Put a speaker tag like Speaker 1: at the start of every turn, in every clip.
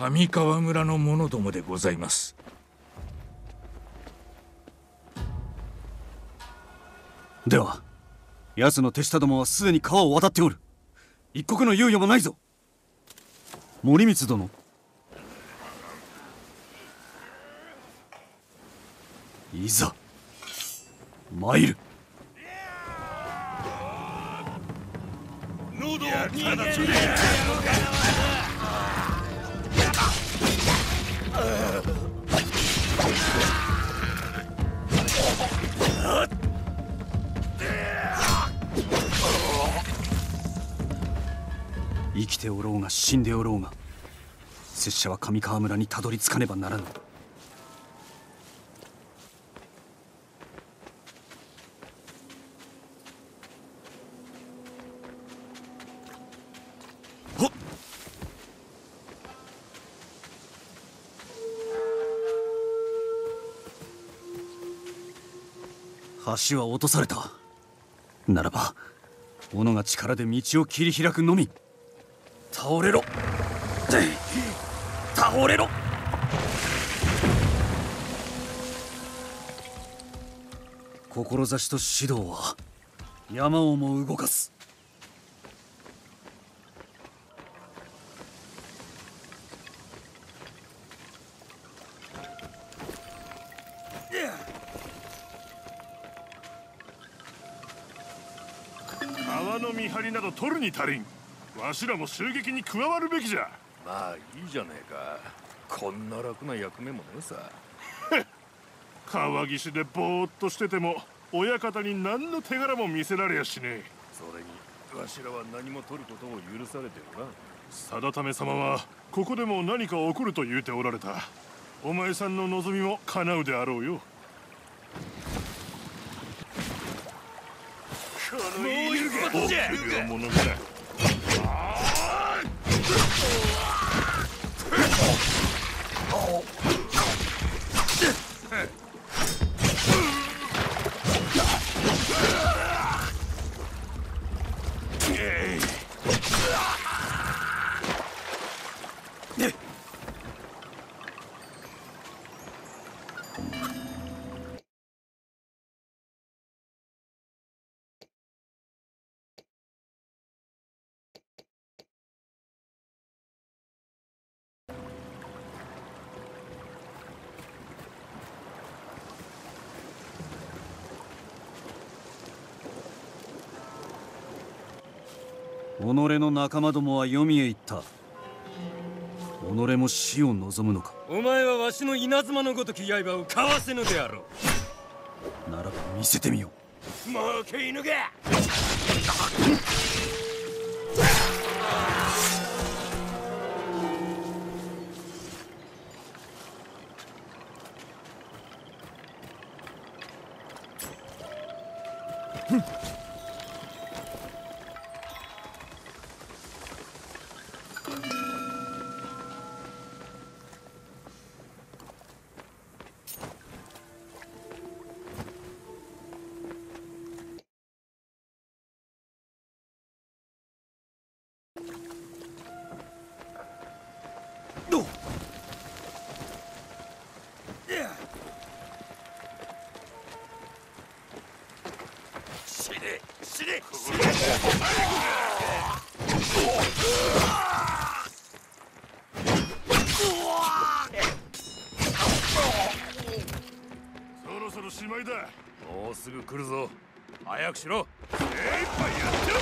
Speaker 1: 上川村の者どもでございます。
Speaker 2: では奴の手下どもはすでに川を渡っておる。一刻の猶予もないぞ。森光殿。いざ参る。
Speaker 3: 喉を
Speaker 2: 生きておろうが死んでおろうが拙者は上川村にたどり着かねばならぬ。足は落とされた。ならば斧が力で道を切り開くのみ。倒れろ。倒れろ。志と指導は山をも動かす。
Speaker 3: 取るに足りん。わしらも襲撃に加わるべきじゃ。
Speaker 4: まあいいじゃねえか。こんな楽な役目もねえさ。
Speaker 3: 川岸でぼーっとしてても親方に何の手柄も見せられやしねえ。
Speaker 4: それにわしらは何も取ることを許されてるな。
Speaker 3: 定為様はここでも何か起こると言うておられた。お前さんの望みも叶うであろうよ。
Speaker 4: この一発
Speaker 2: 己の仲間どもは読みへ行った。己も死を望むのか。
Speaker 5: お前はわしの稲妻のごとき刃をかわせぬであろ
Speaker 2: ならば見せてみよ
Speaker 5: う。もうけ犬が
Speaker 4: 死
Speaker 3: しまいだ。
Speaker 4: もうすぐ来るぞ。早くしろ。
Speaker 3: 精一杯やってる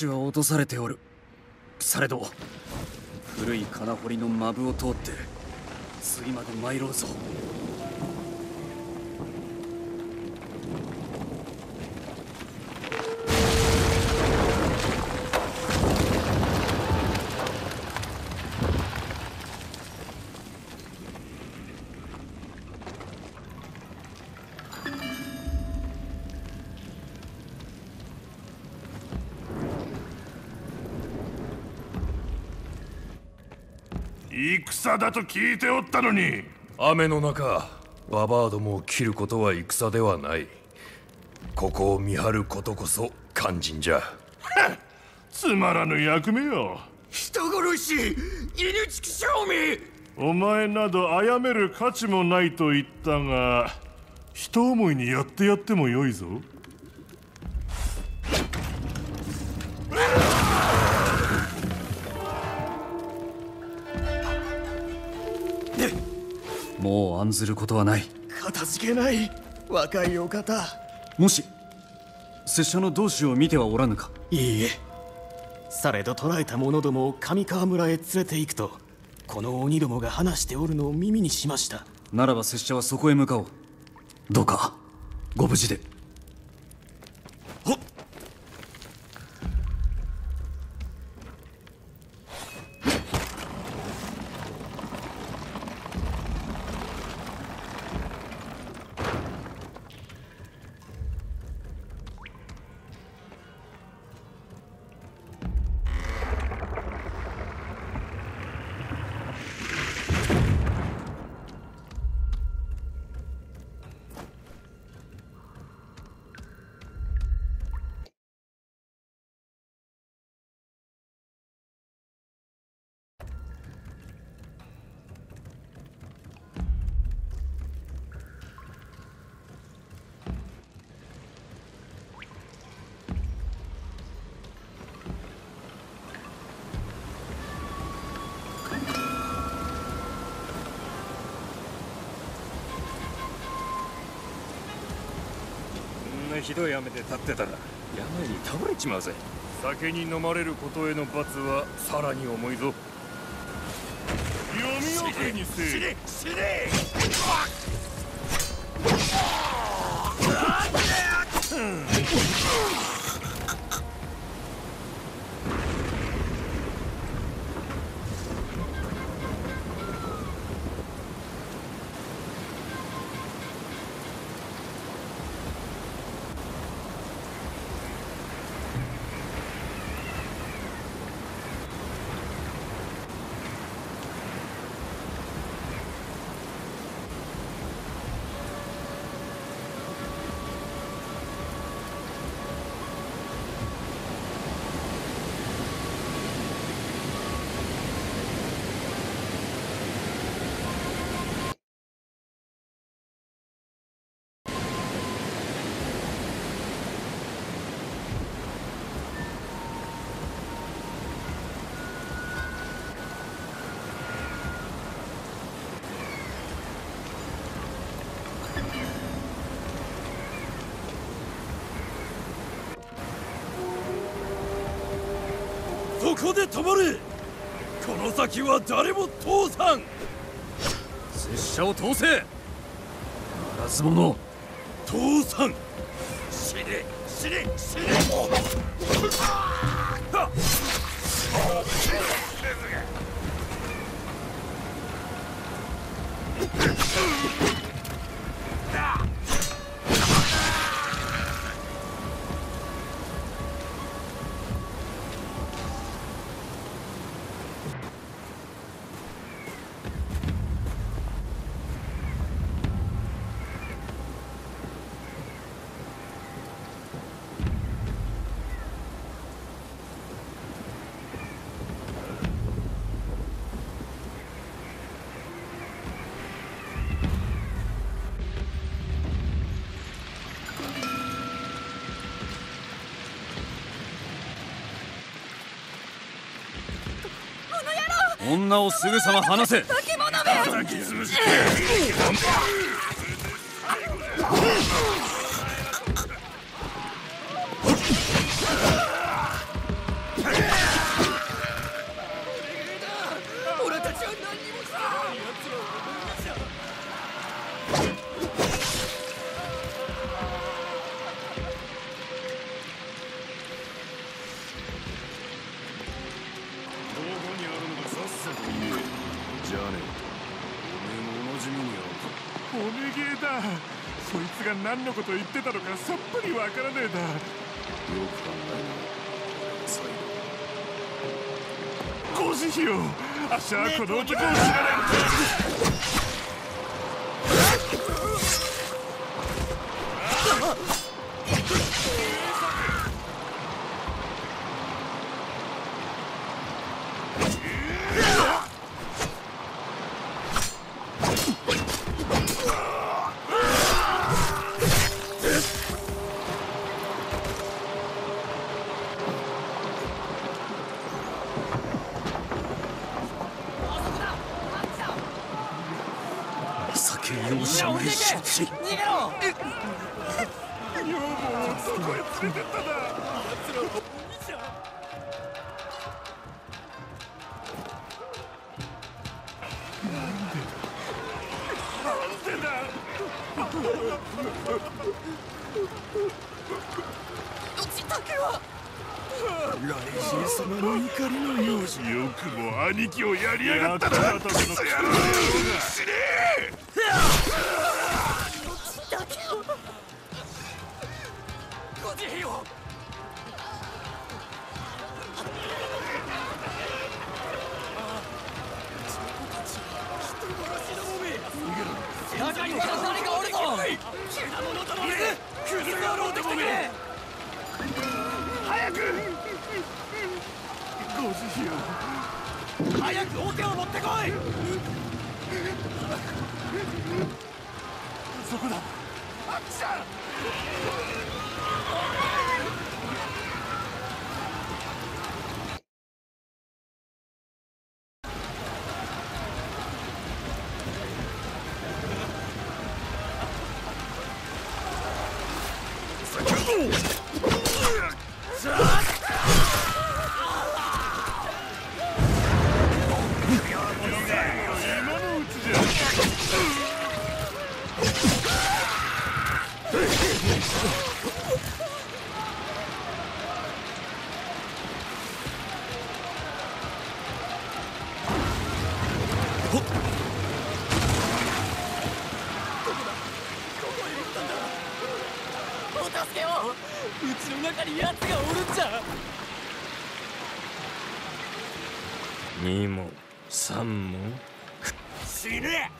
Speaker 2: 橋は落とされておる。されど。古い金堀の間部を通って次まで参ろうぞ
Speaker 3: 戦だと聞いておったのに。
Speaker 4: 雨の中ババアどもを切ることは戦ではない。ここを見張ることこそ肝心じゃ。
Speaker 3: つまらぬ役目よ。
Speaker 1: 人殺し犬畜生め
Speaker 3: お前など殺める価値もないと言ったが人思いにやってやってもよいぞ
Speaker 2: 案ずることはない。
Speaker 6: 片付けない。若いお方。
Speaker 2: もし拙者の同志を見てはおらぬか。
Speaker 6: いいえ。されど捕らえた者どもを上川村へ連れて行くとこの鬼どもが話しておるのを耳にしました。
Speaker 2: ならば拙者はそこへ向かおう。どうかご無事で
Speaker 5: こんなひどい雨で立ってたら。病に倒れちまうぜ。
Speaker 4: 酒に飲まれることへの罰はさらに重いぞ。
Speaker 3: 読み遅れにせい
Speaker 5: そこで止まれこの先は誰も通さん。
Speaker 2: 拙者を通せ。ならず者
Speaker 5: 通さん。死ね死ね死ね
Speaker 2: 女をすぐさま離せ
Speaker 3: 何のこと言ってたのかさっぱりわからねえだ。よく考えな最後。ご慈悲よあっしはこの男を知らない。
Speaker 1: 神様の怒りのようじ
Speaker 3: よくも兄貴をやりやがったなクソ野郎。死ね
Speaker 1: 中にまだ誰かおるぞ果物だろめクズ野郎どもめ
Speaker 3: ご慈悲を
Speaker 1: 早く桶を持ってこい。
Speaker 3: そこだ。アクションうち
Speaker 1: の中に奴がおるんじゃ。
Speaker 4: 2も3も。
Speaker 1: 死ね。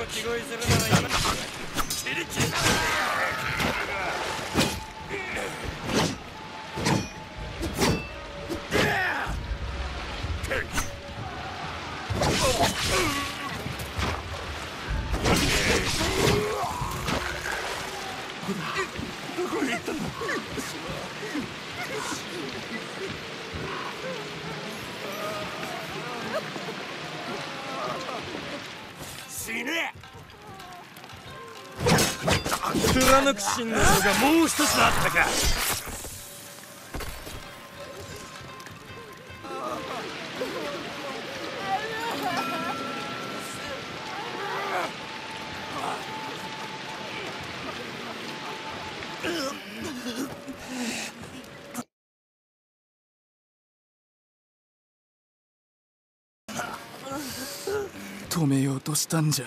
Speaker 4: 気の気声するなら今
Speaker 1: キ
Speaker 4: 貫く心のがもう一つあったか。
Speaker 7: 止めようとしたんじゃ。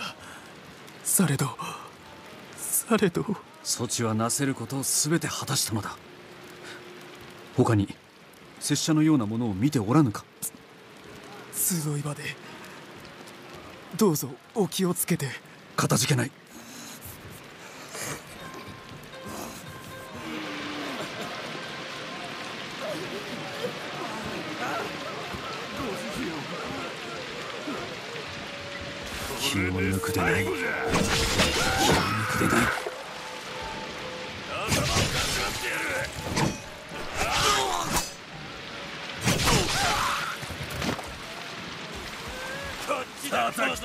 Speaker 7: されど。されど。
Speaker 2: 措置はなせることを全て果たしたのだ。他に拙者のようなものを見ておらぬか。
Speaker 7: 集い場でどうぞお気をつけて。
Speaker 2: かたじけない。気を抜くでないくでない。
Speaker 1: 叩き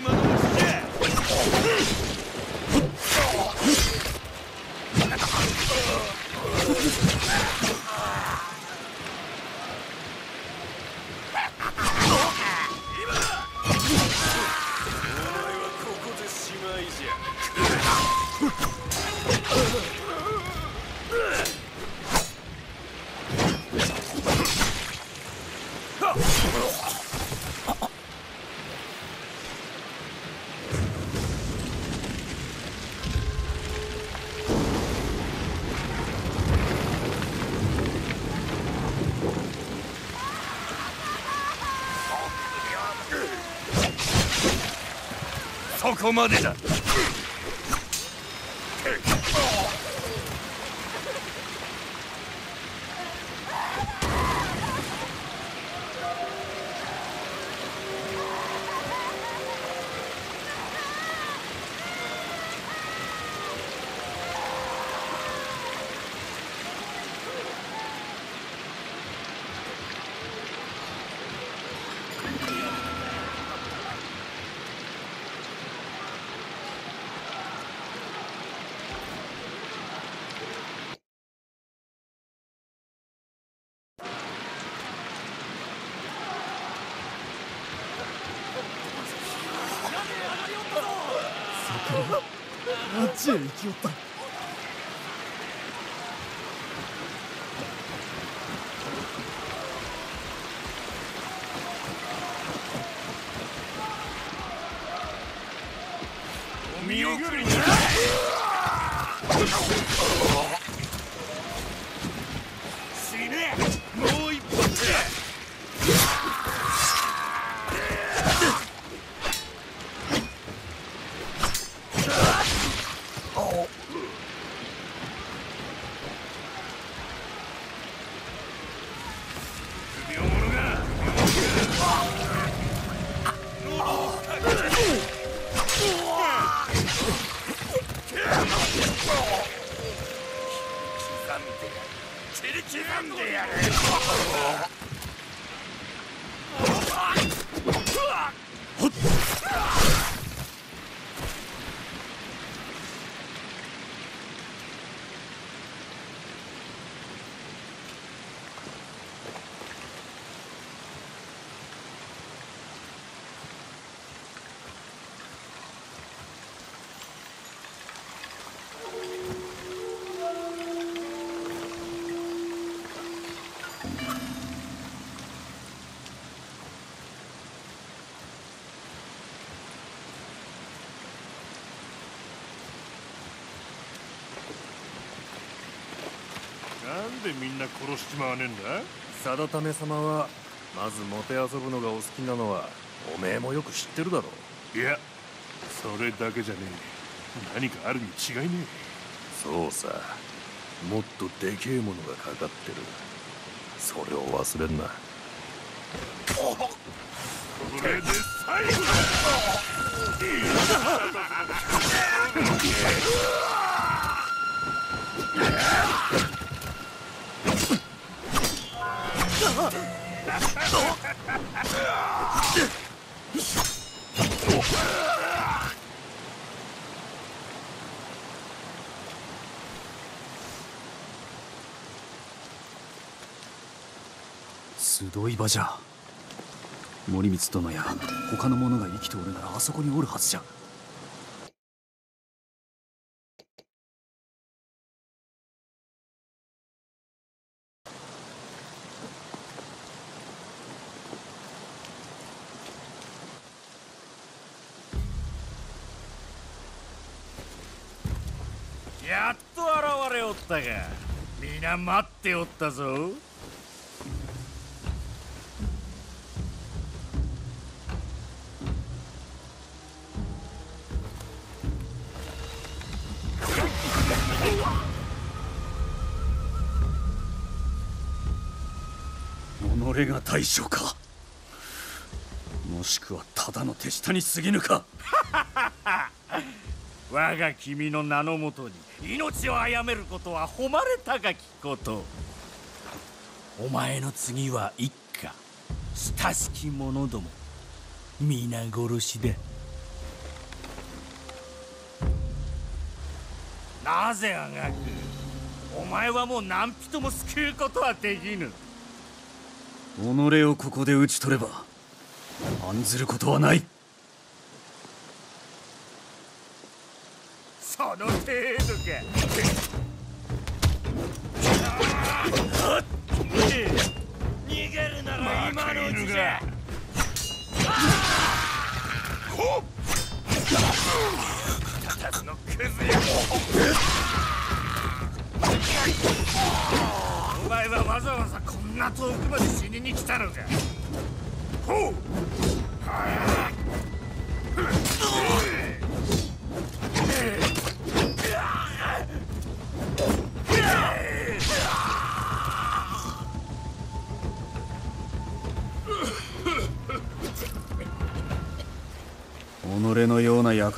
Speaker 1: 潰し
Speaker 4: こまでだ。
Speaker 3: ちへ行きよった
Speaker 5: でみんな殺しちまわねえんだ？
Speaker 4: 定為様はまずもてあそぶのがお好きなのはおめえもよく知ってるだろ
Speaker 5: いやそれだけじゃねえ。何かあるに違いね
Speaker 4: そうさ。もっとでけえものがかかってる。それを忘れんな。
Speaker 5: えこれで最後だ
Speaker 2: 集い場じゃ。森光殿や他の者が生きておるならあそこにおるはずじゃ。
Speaker 5: 皆待っておったぞ。
Speaker 2: 己が大将か。もしくはただの手下に過ぎぬか
Speaker 5: 我が君の名のもとに命を殺めることは誉れ高きこと。お前の次は一家。親しき者ども皆殺しだなぜあがくお前はもう何人も救うことはできぬ。
Speaker 2: 己をここで討ち取れば案ずることはない
Speaker 5: その程度か。逃げるなら今のうちじゃ。たたずのクズや。お前はわざわざこんな遠くまで死にに来たのか。ほう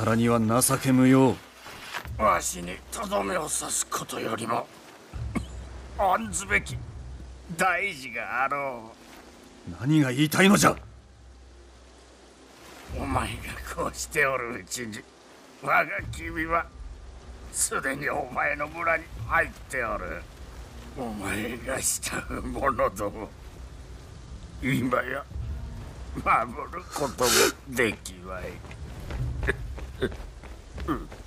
Speaker 2: のような輩には情け無用。
Speaker 5: わしにとどめを刺すことよりも案ずべき大事があろ
Speaker 2: 何が言いたいのじゃ。
Speaker 5: うお前がこうしておるうちに我が君はすでにお前の村に入っておる。お前が慕う者ども今や守ることもできまいうん。